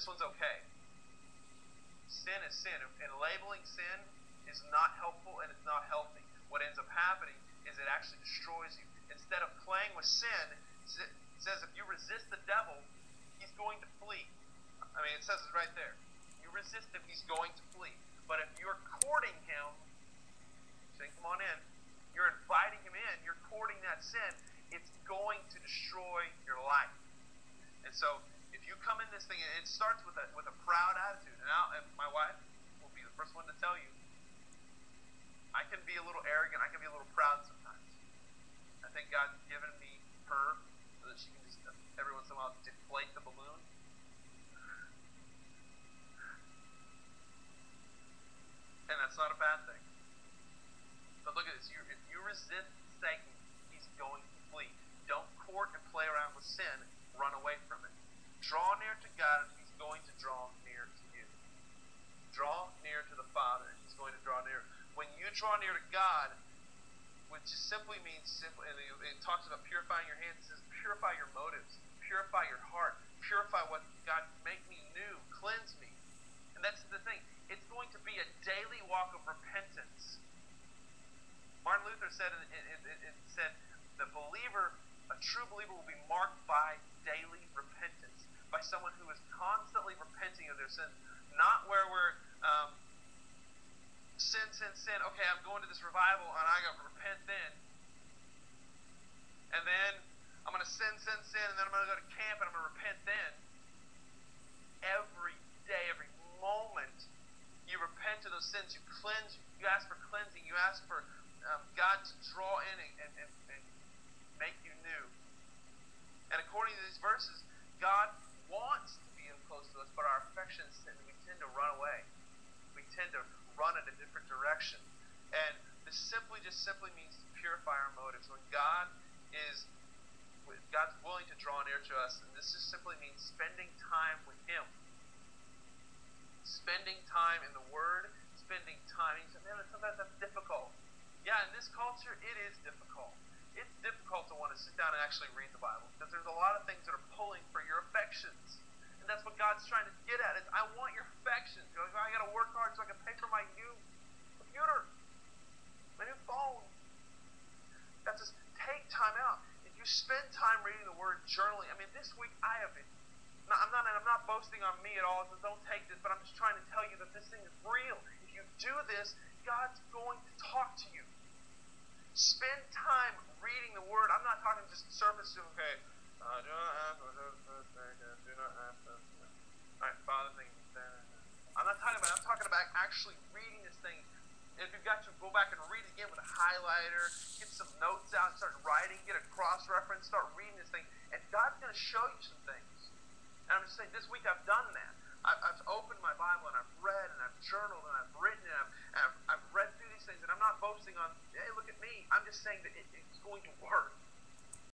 This one's okay. Sin is sin, and labeling sin is not helpful and it's not healthy. What ends up happening is it actually destroys you. Instead of playing with sin, it says if you resist the devil, he's going to flee. I mean, it says it right there. You resist him, he's going to flee. But if you're courting him, saying, come on in, you're inviting him in, you're courting that sin, it's going to destroy your life. And so you come in this thing, and it starts with a with a proud attitude. And, I'll, and my wife will be the first one to tell you, I can be a little arrogant. I can be a little proud sometimes. I think God's given me her so that she can just every once in a while deflate the balloon. And that's not a bad thing. But look at this. You, if you resist Satan, he's going to flee. Don't court and play around with sin. Run away from it. Draw near to God, and He's going to draw near to you. Draw near to the Father, and He's going to draw near. You draw near to God, which simply means simply, and it, talks about purifying your hands. It says purify your motives, purify your heart, purify what God make me new, cleanse me. And that's the thing. It's going to be a daily walk of repentance. Martin Luther said, it, it, it said, the believer, a true believer, will be marked by daily repentance by someone who is constantly repenting of their sins. Not where we're um, sin. Okay, I'm going to this revival and I got to repent then. And then I'm going to sin, sin, sin, and then I'm going to go to camp and I'm going to repent then. Every day, every moment, you repent of those sins. You cleanse. You ask for cleansing. You ask for um, God to draw in and, and, and, make you new. And according to these verses, God wants to be close to us, but our affections tend, we tend to run away. We tend to run in a different direction. And this simply just simply means to purify our motives. When God is God's willing to draw near to us, and this just simply means spending time with Him. Spending time in the Word, spending time. You say, man, sometimes that's difficult. Yeah, in this culture, it is difficult it's difficult to want to sit down and actually read the Bible because there's a lot of things that are pulling for your affections. And that's what God's trying to get at. Is I want your affections. You're like, oh, I got to work hard so I can pay for my new computer, my new phone. That's just take time out. If you spend time reading the Word, journaling. I mean, this week I have been. I'm not. I'm not boasting on me at all. So don't take this. But I'm just trying to tell you that this thing is real. If you do this, God's going to talk to you. Spend time reading the Word. I'm not talking just surface, okay. Uh, do not ask, do not ask. Right, Father, thank you. I'm not talking about. I'm talking about actually reading this thing. If you've got to go back and read it again with a highlighter, get some notes out, start writing, get a cross reference, start reading this thing, and God's going to show you some things. And I'm just saying, this week I've done that. I've, I've opened my Bible and I've read and I've journaled and I've written and I've, I've, I've read through these things. And I'm not boasting on, hey, look at me. I'm just saying that it, it's going to work.